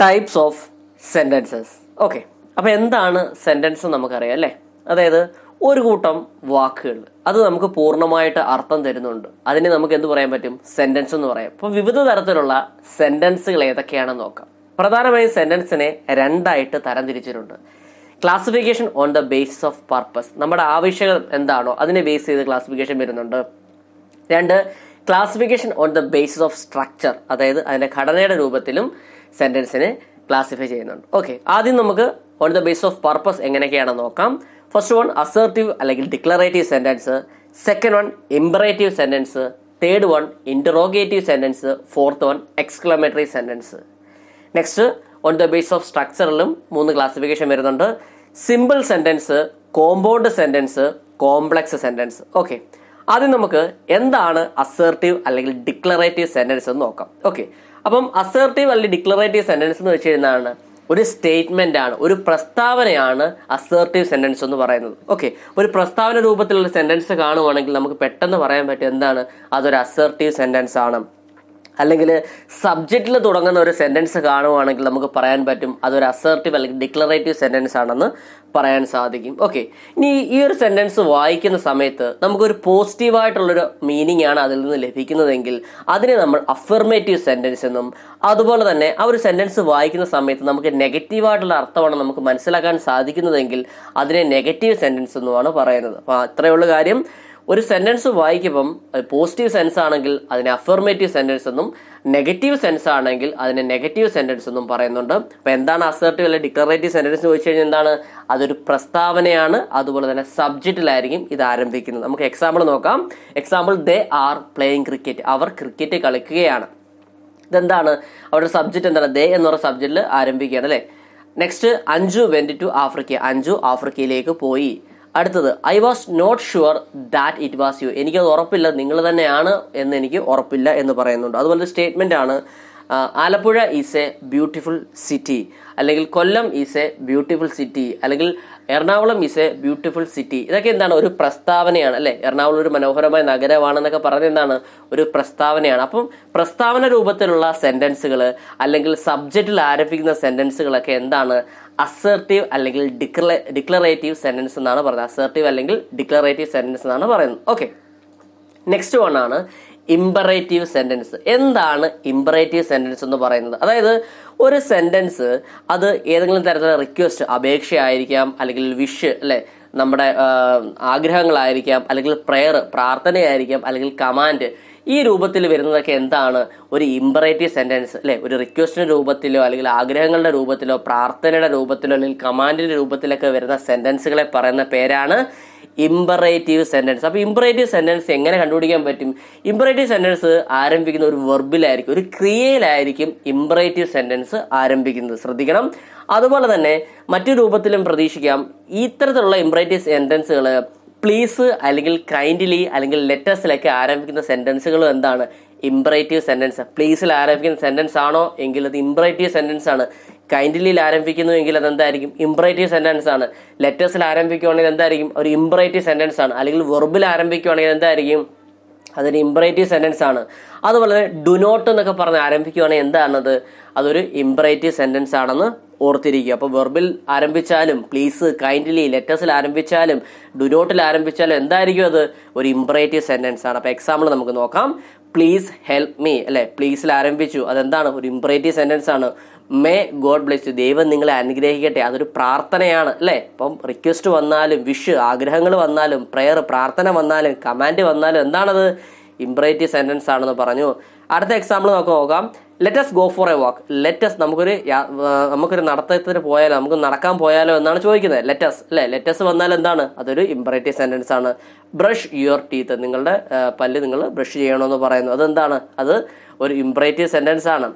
Types of sentences okay അപ്പോൾ എന്താണ് sentence നമുക്കറിയാം അല്ലേ? അതായത് ഒരു കൂട്ടം വാക്കുകൾ. അത് നമുക്ക് പൂർണമായിട്ട് അർത്ഥം തരുന്നുണ്ട്. അതിനെ നമുക്ക് എന്ത് പറയാൻ പറ്റും? സെന്റൻസ് എന്ന് പറയാം. അപ്പോൾ വിവിധ തരത്തിലുള്ള സെന്റൻസുകൾ ഏതൊക്കെയാണെന്ന് നോക്കാം. പ്രധാനമായും സെന്റൻസിനെ രണ്ടായിട്ട് തരംതിരിച്ചിട്ടുണ്ട്. Classification on the basis of purpose നമ്മുടെ ആവശ്യകൾ എന്താണോ അതിനെ ബേസ് ചെയ്ത് ക്ലാസിഫിക്കേഷൻ വരുന്നുണ്ട്. രണ്ട് classification on the basis of structure അതായത് അതിന്റെ ഘടനയുടെ രൂപത്തിലും സെന്റൻസിനെ ക്ലാസിഫൈ ചെയ്യുന്നുണ്ട്. ഓക്കെ ആദ്യം നമുക്ക് on the base of purpose എങ്ങനെയൊക്കെയാണെന്ന് നോക്കാം. ഫസ്റ്റ് വൺ അസേർട്ടീവ് അല്ലെങ്കിൽ declarative sentence second one imperative sentence third one interrogative sentence fourth one exclamatory sentence next on the base of സ്ട്രക്ചറിലും മൂന്ന് ക്ലാസിഫിക്കേഷൻ വരുന്നുണ്ട്. Simple sentence compound sentence complex sentence okay ആദ്യം നമുക്ക് എന്താണ് assertive അല്ലെങ്കിൽ declarative sentence എന്ന് നോക്കാം. Okay അപ്പം assertive അല്ലെങ്കിൽ ഡിക്ലറേറ്റീവ് സെന്റൻസ് എന്ന് വെച്ച് ഒരു സ്റ്റേറ്റ്മെന്റ് ആണ്. ഒരു പ്രസ്താവനയാണ് അസേർട്ടീവ് സെന്റൻസ് എന്ന് പറയുന്നത്. ഓക്കെ ഒരു പ്രസ്താവന രൂപത്തിലുള്ള സെന്റൻസ് കാണുവാണെങ്കിൽ നമുക്ക് പെട്ടെന്ന് പറയാൻ പറ്റും എന്താണ്? അതൊരു അസേർട്ടീവ് സെന്റൻസ് ആണ്. അല്ലെങ്കിൽ സബ്ജക്റ്റിൽ തുടങ്ങുന്ന ഒരു സെന്റൻസ് കാണുവാണെങ്കിൽ നമുക്ക് പറയാൻ പറ്റും. അതൊരു അസേർട്ടീവ് അല്ലെങ്കിൽ ഡിക്ലറേറ്റീവ് സെന്റൻസ് ആണെന്ന് പറയാൻ സാധിക്കും. ഓക്കെ ഇനി ഈ ഒരു സെന്റൻസ് വായിക്കുന്ന സമയത്ത് നമുക്കൊരു പോസിറ്റീവായിട്ടുള്ളൊരു മീനിങ് ആണ് അതിൽ നിന്ന് ലഭിക്കുന്നതെങ്കിൽ അതിനെ നമ്മൾ അഫർമേറ്റീവ് സെന്റൻസ് എന്നും അതുപോലെ തന്നെ ആ ഒരു സെന്റൻസ് വായിക്കുന്ന സമയത്ത് നമുക്ക് നെഗറ്റീവായിട്ടുള്ള അർത്ഥമാണ് നമുക്ക് മനസ്സിലാക്കാൻ സാധിക്കുന്നതെങ്കിൽ അതിനെ നെഗറ്റീവ് സെന്റൻസ് എന്നുമാണ് പറയുന്നത്. അപ്പോൾ അത്രയുള്ള കാര്യം. ഒരു സെന്റൻസ് വായിക്കുമ്പം അത് പോസിറ്റീവ് സെൻസ് ആണെങ്കിൽ അതിനെ അഫർമേറ്റീവ് സെന്റൻസ് എന്നും നെഗറ്റീവ് സെൻസ് ആണെങ്കിൽ അതിനെ നെഗറ്റീവ് സെന്റൻസ് എന്നും പറയുന്നുണ്ട്. അപ്പൊ എന്താണ് അസർട്ടീവ് അല്ലെങ്കിൽ ഡിക്ലറേറ്റീവ് സെന്റൻസ് ചോദിച്ചു കഴിഞ്ഞാൽ എന്താണ്? അതൊരു പ്രസ്താവനയാണ്. അതുപോലെ തന്നെ സബ്ജക്റ്റിലായിരിക്കും ഇത് ആരംഭിക്കുന്നത്. നമുക്ക് എക്സാമ്പിൾ നോക്കാം. Example they are playing cricket our cricket കളിക്കുകയാണ്. ഇതെന്താണ്? അവരുടെ സബ്ജക്റ്റ് എന്താണ്? ദേ എന്ന് പറയുന്ന സബ്ജക്റ്റിൽ ആരംഭിക്കുകയാണ് അല്ലേ? Next Anju went to Africa Anju ആഫ്രിക്കയിലേക്ക് പോയി. അടുത്തത് I was not sure that it was you എനിക്കത് ഉറപ്പില്ല നിങ്ങൾ തന്നെയാണ് എന്ന് എനിക്ക് ഉറപ്പില്ല എന്ന് പറയുന്നുണ്ട്. അതുപോലെ സ്റ്റേറ്റ്മെന്റ് ആണ് Alappuzha is a beautiful city അല്ലെങ്കിൽ Kollam is a beautiful city അല്ലെങ്കിൽ Ernakulam is a beautiful city ഇതൊക്കെ എന്താണ്? ഒരു പ്രസ്താവനയാണ് അല്ലെ? എറണാകുളം ഒരു മനോഹരമായ നഗരമാണെന്നൊക്കെ പറഞ്ഞത് എന്താണ്? ഒരു പ്രസ്താവനയാണ്. അപ്പം പ്രസ്താവന രൂപത്തിലുള്ള സെന്റൻസുകൾ അല്ലെങ്കിൽ സബ്ജക്റ്റിൽ ആരംഭിക്കുന്ന സെന്റൻസുകളൊക്കെ എന്താണ്? അസേർട്ടീവ് അല്ലെങ്കിൽ ഡിക്ലേ ഡിക്ലറേറ്റീവ് സെന്റൻസ് എന്നാണ് പറയുന്നത്. അസേർട്ടീവ് അല്ലെങ്കിൽ ഡിക്ലറേറ്റീവ് സെന്റൻസ് എന്നാണ് പറയുന്നത്. ഓക്കെ നെക്സ്റ്റ് വൺ ആണ് ഇമ്പറേറ്റീവ് സെന്റൻസ് എന്താണ് ഇമ്പറേറ്റീവ് സെന്റൻസ് എന്ന് പറയുന്നത്? അതായത് ഒരു സെന്റൻസ് അത് ഏതെങ്കിലും തരത്തിലുള്ള റിക്വസ്റ്റ് അപേക്ഷയായിരിക്കാം അല്ലെങ്കിൽ വിഷ് അല്ലെ നമ്മുടെ ആഗ്രഹങ്ങളായിരിക്കാം അല്ലെങ്കിൽ പ്രെയർ പ്രാർത്ഥനയായിരിക്കാം അല്ലെങ്കിൽ കമാൻഡ് ഈ രൂപത്തിൽ വരുന്നതൊക്കെ എന്താണ്? ഒരു ഇമ്പറേറ്റീവ് സെന്റൻസ് അല്ലെ ഒരു റിക്വസ്റ്റിന്റെ രൂപത്തിലോ അല്ലെങ്കിൽ ആഗ്രഹങ്ങളുടെ രൂപത്തിലോ പ്രാർത്ഥനയുടെ രൂപത്തിലോ അല്ലെങ്കിൽ കമാൻഡിന്റെ രൂപത്തിലൊക്കെ വരുന്ന സെന്റൻസുകളെ പറയുന്ന പേരാണ് ഇമ്പറേറ്റീവ് സെന്റൻസ് അപ്പോൾ ഇമ്പറേറ്റീവ് സെന്റൻസ് എങ്ങനെ കണ്ടുപിടിക്കാൻ പറ്റും? ഇമ്പറേറ്റീവ് സെന്റൻസ് ആരംഭിക്കുന്ന ഒരു വെർബിലായിരിക്കും ഒരു ക്രിയയിലായിരിക്കും ഇമ്പറേറ്റീവ് സെന്റൻസ് ആരംഭിക്കുന്നത്. ശ്രദ്ധിക്കണം. അതുപോലെ തന്നെ മറ്റു രൂപത്തിലും പ്രതീക്ഷിക്കാം. ഇത്തരത്തിലുള്ള ഇമ്പറേറ്റീവ് സെന്റൻസുകൾ പ്ലീസ് അല്ലെങ്കിൽ കൈൻഡ്ലി അല്ലെങ്കിൽ ലെറ്റേഴ്സിലൊക്കെ ആരംഭിക്കുന്ന സെന്റൻസുകൾ എന്താണ്? ഇമ്പറേറ്റീവ് സെന്റൻസ് പ്ലീസിൽ ആരംഭിക്കുന്ന സെന്റൻസ് ആണോ? എങ്കിൽ അത് ഇമ്പറേറ്റീവ് സെന്റൻസ് ആണ്. കൈൻഡ്ലിയിൽ ആരംഭിക്കുന്നു എങ്കിൽ അത് എന്തായിരിക്കും ഇമ്പറേറ്റീവ് സെന്റൻസ് ആണ് ലെറ്റേഴ്സിൽ ആരംഭിക്കുകയാണെങ്കിൽ എന്തായിരിക്കും? ഒരു ഇമ്പറേറ്റീവ് സെന്റൻസ് ആണ്. അല്ലെങ്കിൽ വെർബിൽ ആരംഭിക്കുകയാണെങ്കിൽ എന്തായിരിക്കും? അതൊരു ഇമ്പറേറ്റീവ് സെന്റൻസ് ആണ്. അതുപോലെ തന്നെ ഡു നോട്ട് എന്നൊക്കെ പറഞ്ഞ് ആരംഭിക്കുകയാണെങ്കിൽ എന്താണത്? അതൊരു ഇമ്പറേറ്റീവ് സെന്റൻസ് ആണെന്ന് ഓർത്തിരിക്കുക. അപ്പോൾ വെർബിൽ ആരംഭിച്ചാലും പ്ലീസ് കൈൻഡ്ലി ലെറ്റേഴ്സിൽ ആരംഭിച്ചാലും ഡു നോട്ടിൽ ആരംഭിച്ചാലും എന്തായിരിക്കും അത്? ഒരു ഇമ്പറേറ്റീവ് സെന്റൻസ് ആണ്. അപ്പോൾ എക്സാമ്പിൾ നമുക്ക് നോക്കാം. പ്ലീസ് ഹെൽപ്പ് മീ അല്ലെ? പ്ലീസിൽ ആരംഭിച്ചു. അതെന്താണ്? ഒരു ഇമ്പറേറ്റീവ് സെന്റൻസ് ആണ്. മേ ഗോഡ് ബ്ലെസ് യു ദൈവം നിങ്ങളെ അനുഗ്രഹിക്കട്ടെ. അതൊരു പ്രാർത്ഥനയാണ് അല്ലേ? അപ്പം റിക്വസ്റ്റ് വന്നാലും വിഷ് ആഗ്രഹങ്ങൾ വന്നാലും പ്രെയർ പ്രാർത്ഥന വന്നാലും കമാൻഡ് വന്നാലും എന്താണത്? ഇംപറേറ്റീവ് സെന്റൻസ് ആണെന്ന് പറഞ്ഞു. അടുത്ത എക്സാമ്പിൾ നമുക്ക് നോക്കാം. Let's go for a walk let's നമുക്കൊരു നമുക്കൊരു നടത്തത്തിന് പോയാലോ നമുക്ക് നടക്കാൻ പോയാലോ എന്നാണ് ചോദിക്കുന്നത്. ലെറ്റസ് അല്ലെ ലെറ്റസ് വന്നാൽ എന്താണ്? അതൊരു ഇമ്പറേറ്റീവ് സെന്റൻസ് ആണ്. ബ്രഷ് യുവർ ടീത്ത് നിങ്ങളുടെ പല്ല് നിങ്ങൾ ബ്രഷ് ചെയ്യണമെന്ന് പറയുന്നു. അതെന്താണ്? അത് ഒരു ഇമ്പറേറ്റീവ് സെന്റൻസ് ആണ്.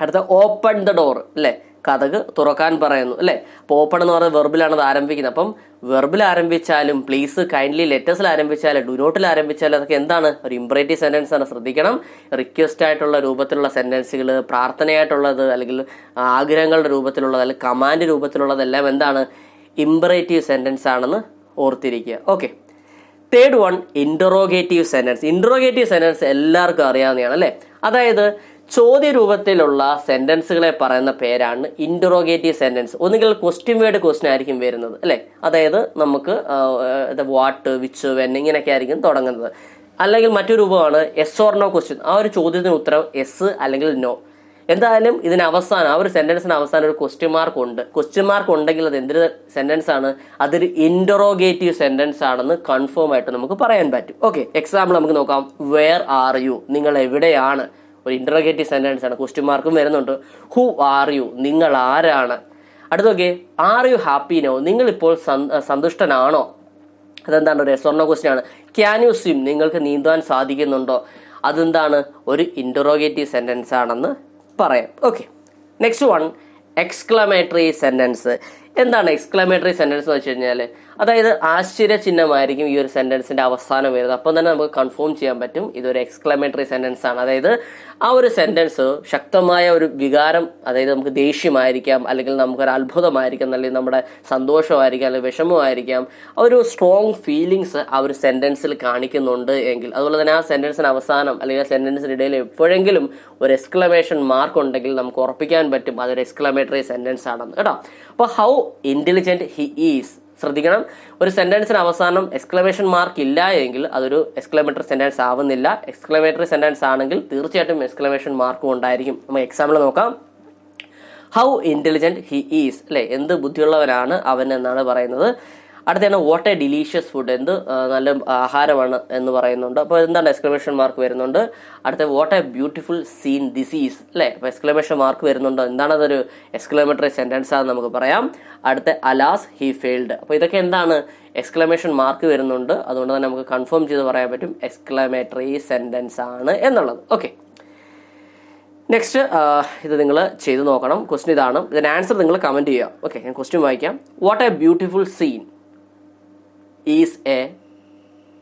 അടുത്ത ഓപ്പൺ ദ ഡോർ അല്ലേ കഥക് തുറക്കാൻ പറയുന്നു അല്ലേ? അപ്പോൾ ഓപ്പൺ എന്ന് പറയുന്നത് വെർബിലാണ് അത് ആരംഭിക്കുന്നത്. അപ്പം വെർബിൽ ആരംഭിച്ചാലും പ്ലീസ് കൈൻഡ്ലി ലെറ്റേഴ്സിൽ ആരംഭിച്ചാലും ഡു നോട്ടിൽ ആരംഭിച്ചാലും അതൊക്കെ എന്താണ്? ഒരു ഇംപറേറ്റീവ് സെന്റൻസ് ആണ്. ശ്രദ്ധിക്കണം. റിക്വസ്റ്റ് ആയിട്ടുള്ള രൂപത്തിലുള്ള സെന്റൻസുകൾ പ്രാർത്ഥനയായിട്ടുള്ളത് അല്ലെങ്കിൽ ആഗ്രഹങ്ങളുടെ രൂപത്തിലുള്ളത് അല്ലെങ്കിൽ കമാൻഡ് രൂപത്തിലുള്ളതെല്ലാം എന്താണ്? ഇംപറേറ്റീവ് സെന്റൻസ് ആണെന്ന് ഓർത്തിരിക്കുക. Okay third one interrogative sentence interrogative sentence എല്ലാവർക്കും അറിയാവുന്നതാണ് അല്ലേ? അതായത് ചോദ്യ രൂപത്തിലുള്ള സെന്റൻസുകളെ പറയുന്ന പേരാണ് ഇന്ററോഗേറ്റീവ് സെന്റൻസ് ഒന്നുകിൽ ക്വസ്റ്റ്യൻ വേർഡ് ക്വസ്റ്റ്യൻ ആയിരിക്കും വരുന്നത് അല്ലേ? അതായത് നമുക്ക് വാട്ട് വിച്ച് വെൻ ഇങ്ങനെയൊക്കെ ആയിരിക്കും തുടങ്ങുന്നത്. അല്ലെങ്കിൽ മറ്റൊരു രൂപമാണ് എസ് ഓർ നോ ക്വസ്റ്റ്യൻ ആ ഒരു ചോദ്യത്തിന് ഉത്തരം എസ് അല്ലെങ്കിൽ നോ എന്തായാലും ഇതിന് അവസാനം ആ ഒരു സെന്റൻസിന് അവസാനം ഒരു ക്വസ്റ്റ്യൻ മാർക്ക് ഉണ്ട്. ക്വസ്റ്റ്യൻ മാർക്ക് ഉണ്ടെങ്കിൽ അത് എന്തൊരു സെന്റൻസ് ആണ്? അതൊരു ഇന്ററോഗേറ്റീവ് സെന്റൻസ് ആണെന്ന് കൺഫേം ആയിട്ട് നമുക്ക് പറയാൻ പറ്റും. ഓക്കെ എക്സാമ്പിൾ നമുക്ക് നോക്കാം. വെയർ ആർ യു നിങ്ങൾ എവിടെയാണ്? ഒരു ഇന്ററോഗേറ്റീവ് സെന്റൻസ് ആണ് ക്വസ്റ്റ്യൻ മാർക്കും വരുന്നുണ്ട്. ഹു ആർ യു നിങ്ങൾ ആരാണ്? അടുത്തൊക്കെ ആർ യു ഹാപ്പി നോ നിങ്ങളിപ്പോൾ സന്തുഷ്ടനാണോ? അതെന്താണ് ഒരു സ്വർണ ക്വസ്റ്റ്യൻ ആണ്. ക്യാൻ യു സ്വിം നിങ്ങൾക്ക് നീന്താൻ സാധിക്കുന്നുണ്ടോ? അതെന്താണ് ഒരു ഇന്ററോഗേറ്റീവ് സെന്റൻസ് ആണെന്ന് പറയാം. Okay next one exclamatory sentence എന്താണ് എക്സ്ക്ലമേറ്ററി സെന്റൻസ് എന്ന് വെച്ച് കഴിഞ്ഞാൽ അതായത് ആശ്ചര്യചിഹ്നമായിരിക്കും ഈ ഒരു സെന്റൻസിന്റെ അവസാനം വരുന്നത്. അപ്പം തന്നെ നമുക്ക് കൺഫേം ചെയ്യാൻ പറ്റും. ഇതൊരു എക്സ്ക്ലമേറ്ററി സെന്റൻസ് ആണ്. അതായത് ആ ഒരു സെന്റൻസ് ശക്തമായ ഒരു വികാരം അതായത് നമുക്ക് ദേഷ്യമായിരിക്കാം അല്ലെങ്കിൽ നമുക്കൊരു അത്ഭുതമായിരിക്കാം അല്ലെങ്കിൽ നമ്മുടെ സന്തോഷമായിരിക്കാം അല്ലെങ്കിൽ വിഷമമായിരിക്കാം. ഒരു സ്ട്രോങ് ഫീലിങ്സ് ആ ഒരു സെന്റൻസിൽ കാണിക്കുന്നുണ്ട് എങ്കിൽ അതുപോലെ തന്നെ ആ സെന്റൻസിന് അവസാനം അല്ലെങ്കിൽ ആ സെന്റൻസിന് ഇടയിൽ എപ്പോഴെങ്കിലും ഒരു എക്സ്ക്ലമേഷൻ മാർക്ക് ഉണ്ടെങ്കിൽ നമുക്ക് ഉറപ്പിക്കാൻ പറ്റും. അതൊരു എക്സ്ക്ലമേറ്ററി സെന്റൻസ് ആണെന്ന്. കേട്ടോ? അപ്പോൾ ഹൗ ഇന്റലിജന്റ് ഹി ഈസ് ശ്രദ്ധിക്കണം. ഒരു സെന്റൻസിന് അവസാനം എക്സ്ക്ലമേഷൻ മാർക്ക് ഇല്ല എങ്കിൽ അതൊരു എക്സ്ക്ലമേറ്ററി സെന്റൻസ് ആവുന്നില്ല. എക്സ്ക്ലമേറ്ററി സെന്റൻസ് ആണെങ്കിൽ തീർച്ചയായിട്ടും എക്സ്ക്ലമേഷൻ മാർക്കും ഉണ്ടായിരിക്കും. നമുക്ക് എക്സാമ്പിൾ നോക്കാം. ഹൗ ഇന്റലിജന്റ് ഹി ഈസ് അല്ലെ എന്ത് ബുദ്ധിയുള്ളവനാണ് അവൻ എന്നാണ് പറയുന്നത്? അടുത്താണ് വാട്ട് എ ഡിലീഷ്യസ് ഫുഡ് എന്ത് നല്ല ആഹാരമാണ് എന്ന് പറയുന്നുണ്ട്. അപ്പോൾ എന്താണ് എക്സ്ക്ലമേഷൻ മാർക്ക് വരുന്നുണ്ട്? അടുത്ത what a beautiful scene this is അല്ലേ? അപ്പോൾ എക്സ്ക്ലമേഷൻ മാർക്ക് വരുന്നുണ്ട്. എന്താണ് അതൊരു എക്സ്ക്ലമേറ്ററി സെന്റൻസ് ആണെന്ന് നമുക്ക് പറയാം. അടുത്ത അലാസ് ഹി ഫെയിൽഡ് അപ്പോൾ ഇതൊക്കെ എന്താണ് എക്സ്ക്ലമേഷൻ മാർക്ക് വരുന്നുണ്ട്. അതുകൊണ്ട് തന്നെ നമുക്ക് കൺഫേം ചെയ്ത് പറയാൻ പറ്റും. എക്സ്ക്ലമേറ്ററി സെന്റൻസ് ആണ് എന്നുള്ളത്. ഓക്കെ നെക്സ്റ്റ് ഇത് നിങ്ങൾ ചെയ്തു നോക്കണം. ക്വസ്റ്റ്യൻ ഇതാണ്. ഇതിന് ആൻസർ നിങ്ങൾ കമന്റ് ചെയ്യുക. ഓക്കെ ഞാൻ ക്വസ്റ്റ്യൻ വായിക്കാം. What a beautiful scene is a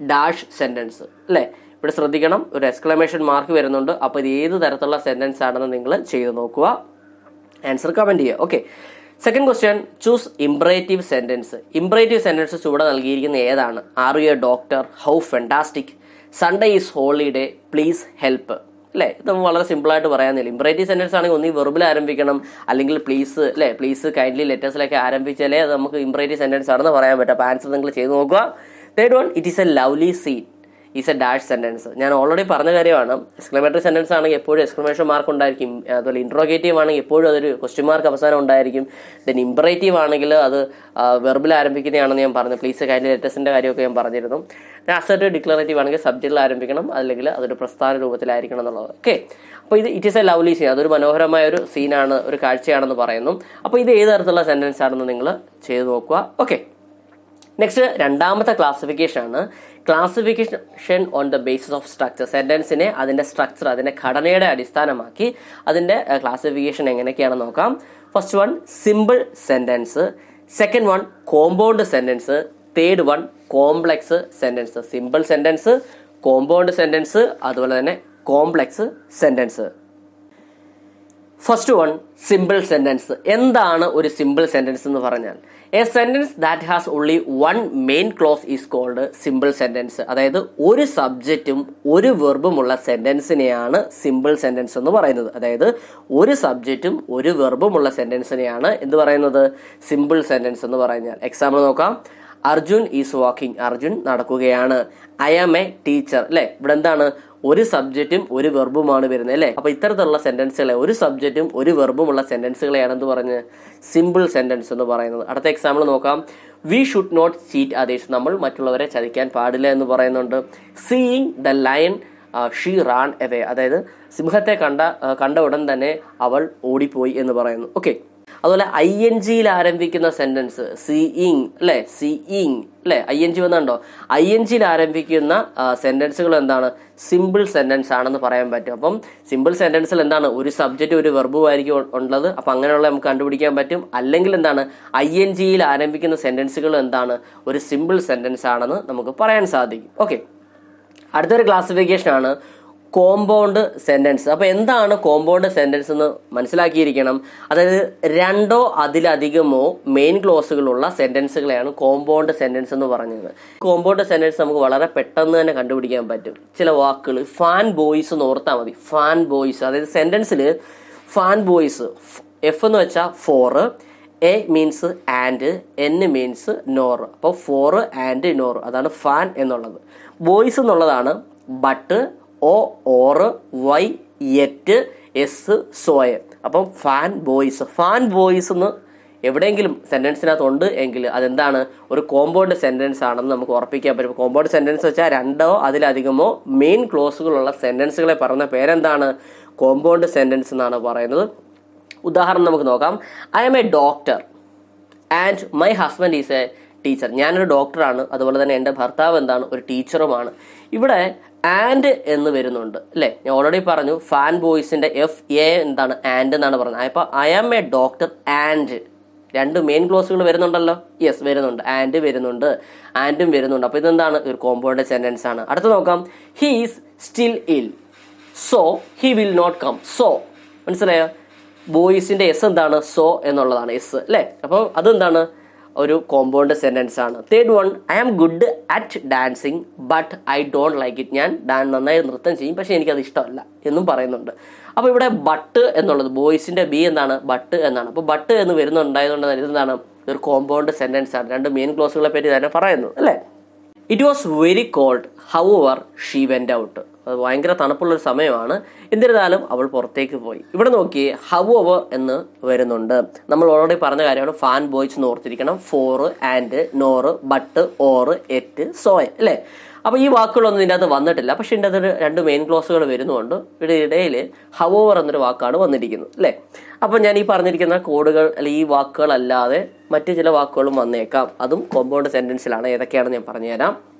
dash sentence അല്ലേ? ഇവിടെ ശ്രദ്ധിക്കണം ഒരു എക്സ്ക്ലമേഷൻ മാർക്ക് വരുന്നുണ്ട്. അപ്പോൾ ഇത് ഏത് തരത്തിലുള്ള സെന്റൻസ് ആണെന്ന് നിങ്ങൾ ചെയ്തു നോക്കുക. ആൻസർ കമന്റ് ചെയ്യുക. Okay second question choose imperative sentence imperative sentence ചൂടെ നൽകിയിരിക്കുന്ന ഏതാണ്? Are you a doctor how fantastic Sunday is holiday please help അല്ലേ? ഇത് വളരെ സിമ്പിളായിട്ട് പറയാന്നില്ല ഇമ്പറേറ്റീവ് സെന്റൻസ് ആണെങ്കിൽ ഒന്നീ വെറുബിൽ ആരംഭിക്കണം അല്ലെങ്കിൽ പ്ലീസ് അല്ലേ? പ്ലീസ് കൈൻഡ്ലി ലെറ്റേഴ്സിലൊക്കെ ആരംഭിച്ചാലേ അത് നമുക്ക് ഇമ്പറേറ്റീവ് സെന്റൻസ് ആണെന്ന് പറയാൻ പറ്റും. അപ്പോൾ ആൻസർ നിങ്ങൾ ചെയ്ത് നോക്കുക. Third one it is a lovely scene is a dash sentence ഞാൻ ഓൾറെഡി പറഞ്ഞ കാര്യമാണ്. എക്സ്ക്ലമേറ്ററി സെന്റൻസ് ആണെങ്കിൽ എപ്പോഴും എക്സ്ക്ലമേഷൻ മാർക്ക് ഉണ്ടായിരിക്കും. അതുപോലെ ഇൻട്രോഗേറ്റീവ് ആണെങ്കിൽ എപ്പോഴും അതൊരു ക്വസ്റ്റ്യൻ മാർക്ക് അവസാനം ഉണ്ടായിരിക്കും. ദെൻ ഇമ്പറേറ്റീവ് ആണെങ്കിൽ അത് വെർബിൽ ആരംഭിക്കുന്നതാണെന്ന് ഞാൻ പറഞ്ഞു. പ്ലീസ് കൈൻഡ് ലെറ്റസിന്റെ കാര്യമൊക്കെ ഞാൻ പറഞ്ഞിരുന്നു. അസർട്ടീവ് ഡിക്ലറേറ്റീവ് ആണെങ്കിൽ സബ്ജക്റ്റിൽ ആരംഭിക്കണം. അല്ലെങ്കിൽ അതൊരു പ്രസ്ഥാന രൂപത്തിലായിരിക്കണം എന്നുള്ളത്. ഓക്കെ അപ്പോൾ ഇത് it is a lovely scene അതൊരു മനോഹരമായ ഒരു സീനാണ് ഒരു കാഴ്ചയാണെന്ന് പറയുന്നു. അപ്പോൾ ഇത് ഏത് തരത്തിലുള്ള സെന്റൻസ് ആണെന്ന് നിങ്ങൾ ചെയ്ത് നോക്കുക. ഓക്കെ നെക്സ്റ്റ് രണ്ടാമത്തെ ക്ലാസിഫിക്കേഷൻ ആണ്. Classification on the basis of structure സെന്റൻസിനെ അതിന്റെ സ്ട്രക്ചർ അതിന്റെ ഘടനയുടെ അടിസ്ഥാനമാക്കി അതിന്റെ ക്ലാസിഫിക്കേഷൻ എങ്ങനെയൊക്കെയാണെന്ന് നോക്കാം. First one simple sentence second one compound sentence third one complex sentence simple sentence compound sentence അതുപോലെ തന്നെ complex sentence first one simple sentence എന്താണ് ഒരു സിമ്പിൾ സെന്റൻസ് എന്ന് പറഞ്ഞാൽ? A sentence that has only one main clause is called simple sentence അതായത് ഒരു സബ്ജക്റ്റും ഒരു വെർബുമുള്ള സെന്റൻസിനെയാണ് simple sentence എന്ന് പറയുന്നത്. അതായത് ഒരു സബ്ജക്റ്റും ഒരു വെർബുമുള്ള സെന്റൻസിനെയാണ് എന്ത് പറയുന്നത്? സിമ്പിൾ സെന്റൻസ് എന്ന് പറഞ്ഞാൽ. എക്സാമ്പിൾ നോക്കാം. അർജുൻ ഈസ് വാക്കിംഗ് അർജുൻ നടക്കുകയാണ്. ഐ ആം എ ടീച്ചർ അല്ലെ ഇവിടെ എന്താണ്? ഒരു സബ്ജക്റ്റും ഒരു വെർബുമാണ് വരുന്നത് അല്ലേ? അപ്പൊ ഇത്തരത്തിലുള്ള സെന്റൻസുകളെ ഒരു സബ്ജക്റ്റും ഒരു വെർബും ഉള്ള സെന്റൻസുകളെയാണ് എന്ന് പറഞ്ഞ് സിമ്പിൾ സെന്റൻസ് എന്ന് പറയുന്നത്. അടുത്ത എക്സാമ്പിൾ നോക്കാം. We should not cheat others നമ്മൾ മറ്റുള്ളവരെ ചതിക്കാൻ പാടില്ല എന്ന് പറയുന്നുണ്ട്. Seeing the lion she ran away അതായത് സിംഹത്തെ കണ്ട കണ്ട ഉടൻ തന്നെ അവൾ ഓടിപ്പോയി എന്ന് പറയുന്നു. ഓക്കെ അതുപോലെ ഐ എൻ ജിയിൽ ആരംഭിക്കുന്ന സെന്റൻസ് സീയിങ് അല്ലെ? സീയിങ് അല്ലെ? ഐ എൻ ജി വന്നുണ്ടോ ഐ എൻ ജിയിൽ ആരംഭിക്കുന്ന സെന്റൻസുകൾ എന്താണ്? സിമ്പിൾ സെന്റൻസ് ആണെന്ന് പറയാൻ പറ്റും. അപ്പം സിമ്പിൾ സെന്റൻസിൽ എന്താണ്? ഒരു സബ്ജക്റ്റ് ഒരു വെർബും ആയിരിക്കും ഉള്ളത്. അപ്പം അങ്ങനെയുള്ള നമുക്ക് കണ്ടുപിടിക്കാൻ പറ്റും. അല്ലെങ്കിൽ എന്താണ്? ഐ എൻ ജിയിൽ ആരംഭിക്കുന്ന സെന്റൻസുകൾ എന്താണ്? ഒരു സിമ്പിൾ സെന്റൻസ് ആണെന്ന് നമുക്ക് പറയാൻ സാധിക്കും. ഓക്കെ അടുത്തൊരു ക്ലാസിഫിക്കേഷൻ ആണ്. കോമ്പൗണ്ട് സെന്റൻസ് അപ്പോൾ എന്താണ് കോമ്പൗണ്ട് സെന്റൻസ് എന്ന് മനസ്സിലാക്കിയിരിക്കണം. അതായത് രണ്ടോ അതിലധികമോ മെയിൻ ക്ലോസുകളുള്ള സെന്റൻസുകളെയാണ് കോമ്പൗണ്ട് സെന്റൻസ് എന്ന് പറഞ്ഞത്. കോമ്പൗണ്ട് സെന്റൻസ് നമുക്ക് വളരെ പെട്ടെന്ന് തന്നെ കണ്ടുപിടിക്കാൻ പറ്റും. ചില വാക്കുകൾ ഫാൻ ബോയ്സ് എന്ന് ഓർത്താൽ മതി. ഫാൻ ബോയ്സ് അതായത് സെന്റൻസിൽ ഫാൻ ബോയ്സ് എഫ് എന്ന് വെച്ചാൽ for A means and N means nor അപ്പോൾ ഫോറ് ആൻഡ് നോറ് അതാണ് ഫാൻ എന്നുള്ളത്. ബോയ്സ് എന്നുള്ളതാണ് but O or Y yet S soya അപ്പം ഫാൻ ബോയ്സ് ഫാൻ ബോയ്സ് എന്ന് എവിടെയെങ്കിലും സെന്റൻസിനകത്ത് ഉണ്ട് എങ്കിൽ അതെന്താണ്? ഒരു കോമ്പൗണ്ട് സെന്റൻസ് ആണെന്ന് നമുക്ക് ഉറപ്പിക്കാൻ പറ്റും. കോമ്പൗണ്ട് സെന്റൻസ് വെച്ചാൽ രണ്ടോ അതിലധികമോ മെയിൻ ക്ലോസുകളുള്ള സെന്റൻസുകളെ പറയുന്ന പേരെന്താണ്? കോമ്പൗണ്ട് സെന്റൻസ് എന്നാണ് പറയുന്നത്. ഉദാഹരണം നമുക്ക് നോക്കാം. I am a doctor and my husband is a teacher ഞാനൊരു ഡോക്ടറാണ് അതുപോലെ തന്നെ എന്റെ ഭർത്താവ് എന്താണ്? ഒരു ടീച്ചറുമാണ് ഇവിടെ ആൻഡ് എന്ന് വരുന്നുണ്ട് അല്ലേ? ഞാൻ ഓൾറെഡി പറഞ്ഞു ഫാൻ ബോയ്സിന്റെ എഫ് എ എന്താണ് ആൻഡ് എന്നാണ് പറഞ്ഞത്. അപ്പോൾ I am a doctor and രണ്ട് മെയിൻ ക്ലോസുകൾ വരുന്നുണ്ടല്ലോ? യെസ് വരുന്നുണ്ട്. ആൻഡ് വരുന്നുണ്ട്. ആൻഡും വരുന്നുണ്ട്. അപ്പോൾ ഇതെന്താണ്? ഒരു കോമ്പൗണ്ട് സെന്റൻസ് ആണ്. അടുത്ത് നോക്കാം. He's still ill so he will not come so മനസ്സിലായോ? ബോയ്സിന്റെ എസ് എന്താണ്? സോ എന്നുള്ളതാണ് എസ് അല്ലേ? അപ്പോൾ അതെന്താണ്? ഒരു കോമ്പൗണ്ട് സെന്റൻസ് ആണ്. Third one I am good at dancing but I don't like it ഞാൻ ഡാൻ നന്നായി നൃത്തം ചെയ്യും പക്ഷേ എനിക്കത് ഇഷ്ടമല്ല എന്നും പറയുന്നുണ്ട്. അപ്പോൾ ഇവിടെ ബട്ട് എന്നുള്ളത് ബോയ്സിന്റെ ബി എന്താണ്? ബട്ട് എന്നാണ്. അപ്പോൾ ബട്ട് എന്ന് വരുന്നുണ്ടായതുകൊണ്ട് തന്നെ ഇതെന്താണ്? ഒരു കോമ്പൗണ്ട് സെന്റൻസ് ആണ്. രണ്ട് മെയിൻ ക്ലോസുകളെ പറ്റി തന്നെ പറയുന്നത് അല്ലേ? It was very cold however she went out അത് ഭയങ്കര തണുപ്പുള്ള ഒരു സമയമാണ്. എന്നിരുന്നാലും അവൾ പുറത്തേക്ക് പോയി. ഇവിടെ നോക്കി ഹൗ ഓവർ എന്ന് വരുന്നുണ്ട്. നമ്മൾ ഓൾറെഡി പറഞ്ഞ കാര്യമാണ് ഫാൻ ബോയ്സ് എന്ന് ഓർത്തിരിക്കണം. For and nor but or yet soya അല്ലേ? അപ്പോൾ ഈ വാക്കുകളൊന്നും ഇതിന്റെ അകത്ത് വന്നിട്ടില്ല. പക്ഷേ ഇതിന്റെ അകത്ത് രണ്ട് മെയിൻ ക്ലോസുകൾ വരുന്നുണ്ട്. ഇവിടെ ഇടയിൽ ഹൗ ഓവർ എന്നൊരു വാക്കാണ് വന്നിരിക്കുന്നത്. അല്ലേ? അപ്പോൾ ഞാൻ ഈ പറഞ്ഞിരിക്കുന്ന കോഡുകൾ അല്ലെങ്കിൽ ഈ വാക്കുകളല്ലാതെ മറ്റു ചില വാക്കുകളും വന്നേക്കാം. അതും കോമ്പൗണ്ട് സെന്റൻസിലാണ് ഏതൊക്കെയാണെന്ന് ഞാൻ പറഞ്ഞുതരാം.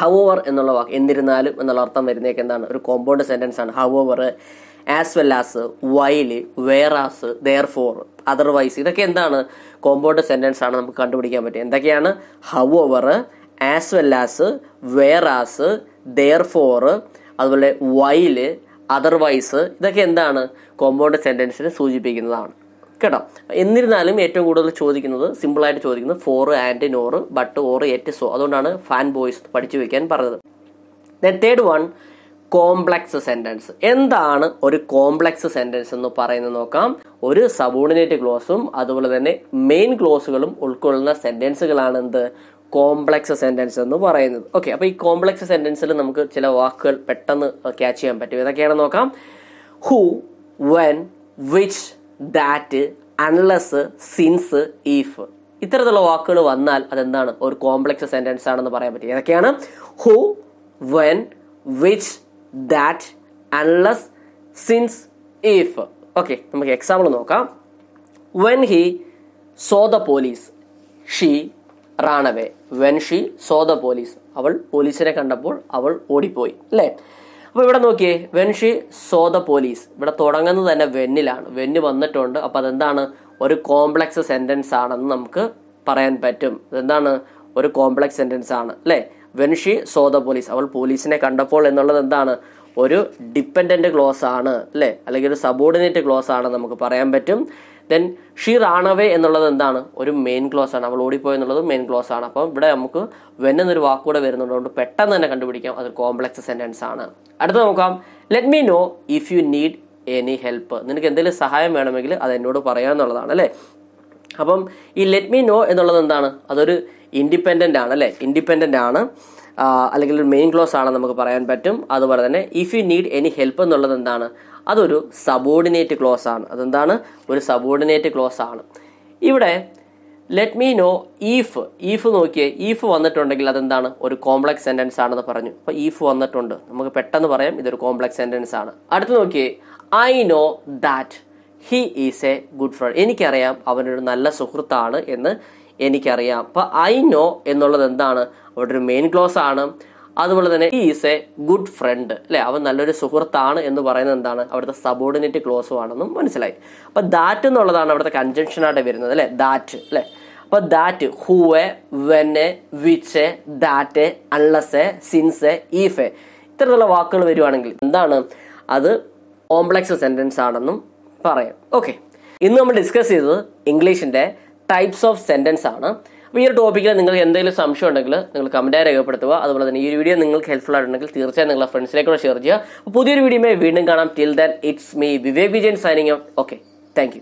ഹൗ ഓവർ എന്നുള്ള വാക്ക് എന്നിരുന്നാലും എന്നുള്ള അർത്ഥം വരുന്നേക്ക് എന്താണ്? ഒരു കോമ്പൗണ്ട് സെന്റൻസ് ആണ്. However as well as while whereas therefore otherwise ഇതൊക്കെ എന്താണ്? കോമ്പൗണ്ട് സെന്റൻസ് ആണ് നമുക്ക് കണ്ടുപിടിക്കാൻ പറ്റും എന്തൊക്കെയാണ്? However as well as whereas therefore അതുപോലെ വൈൽ അതർവൈസ് ഇതൊക്കെ എന്താണ്? കോമ്പൗണ്ട് സെന്റൻസിനെ സൂചിപ്പിക്കുന്നതാണ്. കേട്ടോ എന്നിരുന്നാലും ഏറ്റവും കൂടുതൽ ചോദിക്കുന്നത് സിമ്പിളായിട്ട് ചോദിക്കുന്നത് for and nor but or yet so അതുകൊണ്ടാണ് ഫാൻ ബോയ്സ് പഠിച്ചു വെക്കാൻ പറഞ്ഞത്. Then third one complex sentence എന്താണ് ഒരു കോംപ്ലക്സ് സെന്റൻസ് എന്ന് പറയുന്നത് നോക്കാം. ഒരു സബോർഡിനേറ്റ് ക്ലോസും അതുപോലെ തന്നെ മെയിൻ ക്ലോസുകളും ഉൾക്കൊള്ളുന്ന സെന്റൻസുകളാണ് എന്ത്? കോംപ്ലക്സ് സെന്റൻസ് എന്ന് പറയുന്നത്. ഓക്കെ അപ്പോൾ ഈ കോംപ്ലക്സ് സെന്റൻസിൽ നമുക്ക് ചില വാക്കുകൾ പെട്ടെന്ന് ക്യാച്ച് ചെയ്യാൻ പറ്റും. ഇതൊക്കെയാണ് നോക്കാം. Who when which that unless since if ഇത്തരത്തിലുള്ള വാക്കുകൾ വന്നാൽ അതെന്താണ്? ഒരു കോംപ്ലക്സ് സെന്റൻസ് ആണെന്ന് പറയാൻ പറ്റും. ഏതൊക്കെയാണ്? Who when which that unless since if okay നമുക്ക് എക്സാമ്പിൾ നോക്കാം. When he saw the police she ran away when she saw the police അവൾ പോലീസിനെ കണ്ടപ്പോൾ അവൾ ഓടിപ്പോയി. അല്ലേ? അപ്പോൾ ഇവിടെ നോക്കിയേ when she saw the police. ഇവിടെ തുടങ്ങുന്നത് തന്നെ വെന്നിലാണ്. വെന്ന് വന്നിട്ടുണ്ട്. അപ്പോൾ അതെന്താണ്? ഒരു കോംപ്ലക്സ് സെന്റൻസ് ആണെന്ന് നമുക്ക് പറയാൻ പറ്റും. അതെന്താണ് ഒരു കോംപ്ലക്സ് സെന്റൻസ് ആണ് അല്ലേ? When she saw the police. അവൾ പോലീസിനെ കണ്ടപ്പോൾ എന്നുള്ളത് എന്താണ്? ഒരു ഡിപ്പെൻഡന്റ് ക്ലോസ് ആണ് അല്ലേ? അല്ലെങ്കിൽ ഒരു സബോർഡിനേറ്റ് ക്ലോസ് ആണ് നമുക്ക് പറയാൻ പറ്റും. ദെൻ ഷീ റാണവേ എന്നുള്ളത് എന്താണ്? ഒരു മെയിൻ ക്ലോസ് ആണ്. അവൾ ഓടിപ്പോയി എന്നുള്ളത് മെയിൻ ക്ലോസ് ആണ്. അപ്പം ഇവിടെ നമുക്ക് വെൻ എന്നൊരു വാക്കുകൂടെ വരുന്നതുകൊണ്ട് പെട്ടെന്ന് തന്നെ കണ്ടുപിടിക്കാം. അത് കോംപ്ലക്സ് സെന്റൻസ് ആണ്. അടുത്ത നോക്കാം. Let me know if you need any help നിനക്ക് എന്തെങ്കിലും സഹായം വേണമെങ്കിൽ അത് എന്നോട് പറയാമെന്നുള്ളതാണ് അല്ലേ? അപ്പം ഈ ലെറ്റ് മീ നോ എന്നുള്ളത് എന്താണ്? അതൊരു ഇൻഡിപെൻഡന്റ് ആണ് അല്ലേ? ഇൻഡിപെൻഡന്റ് ആണ്. അല്ലെങ്കിൽ ഒരു മെയിൻ ക്ലോസ് ആണെന്ന് നമുക്ക് പറയാൻ പറ്റും. അതുപോലെ തന്നെ if you need any help എന്നുള്ളത് എന്താണ്? അതൊരു സബോർഡിനേറ്റ് ക്ലോസ് ആണ്. അതെന്താണ്? ഒരു സബോർഡിനേറ്റ് ക്ലോസ് ആണ്. ഇവിടെ let me know if if നോക്കിയേ ഈഫ് വന്നിട്ടുണ്ടെങ്കിൽ അതെന്താണ്? ഒരു കോംപ്ലക്സ് സെന്റൻസ് ആണെന്ന് പറഞ്ഞു. അപ്പോൾ ഈഫ് വന്നിട്ടുണ്ട്. നമുക്ക് പെട്ടെന്ന് പറയാം ഇതൊരു കോംപ്ലക്സ് സെന്റൻസ് ആണ്. അടുത്ത് നോക്കിയേ I know that he is a good friend എനിക്കറിയാം അവനൊരു നല്ല സുഹൃത്താണ് എന്ന് എനിക്കറിയാം. അപ്പോൾ ഐ നോ എന്നുള്ളത് എന്താണ്? അവിടെ ഒരു മെയിൻ ക്ലോസ് ആണ്. അതുപോലെ തന്നെ ഈ ഈസ് എ ഗുഡ് ഫ്രണ്ട് അല്ലെ? അവൻ നല്ലൊരു സുഹൃത്താണ് എന്ന് പറയുന്നത് എന്താണ്? അവിടുത്തെ സബോർഡിനേറ്റ് ക്ലോസും ആണെന്നും മനസ്സിലായി. അപ്പൊ ദാറ്റ് എന്നുള്ളതാണ് അവിടുത്തെ ആയിട്ട് വരുന്നത് അല്ലെ? ദാറ്റ് അല്ലെ? അപ്പൊ that who A which that unless since if ഇത്തരത്തിലുള്ള വാക്കുകൾ വരുവാണെങ്കിൽ എന്താണ്? അത് കോംപ്ലക്സ് സെന്റൻസ് ആണെന്നും പറയാം. ഓക്കെ ഇന്ന് നമ്മൾ ഡിസ്കസ് ചെയ്തത് ഇംഗ്ലീഷിന്റെ ടൈപ്സ് ഓഫ് സെന്റൻസ് ആണ്. അപ്പോൾ ഈ ഒരു ടോപ്പിക്കിൽ നിങ്ങൾക്ക് എന്തെങ്കിലും സംശയം ഉണ്ടെങ്കിൽ നിങ്ങൾ കമന്റായി രേഖപ്പെടുത്തുക. അതുപോലെ തന്നെ ഈ ഒരു വീഡിയോ നിങ്ങൾക്ക് ഹെൽപ്ഫുൾ ആയിട്ടുണ്ടെങ്കിൽ തീർച്ചയായും നിങ്ങളുടെ ഫ്രണ്ട്സിലേക്കൂടെ ഷെയർ ചെയ്യുക. പുതിയൊരു വീഡിയോ വീണ്ടും കാണാം. Till then it's me Vivek Vijayan signing okay thank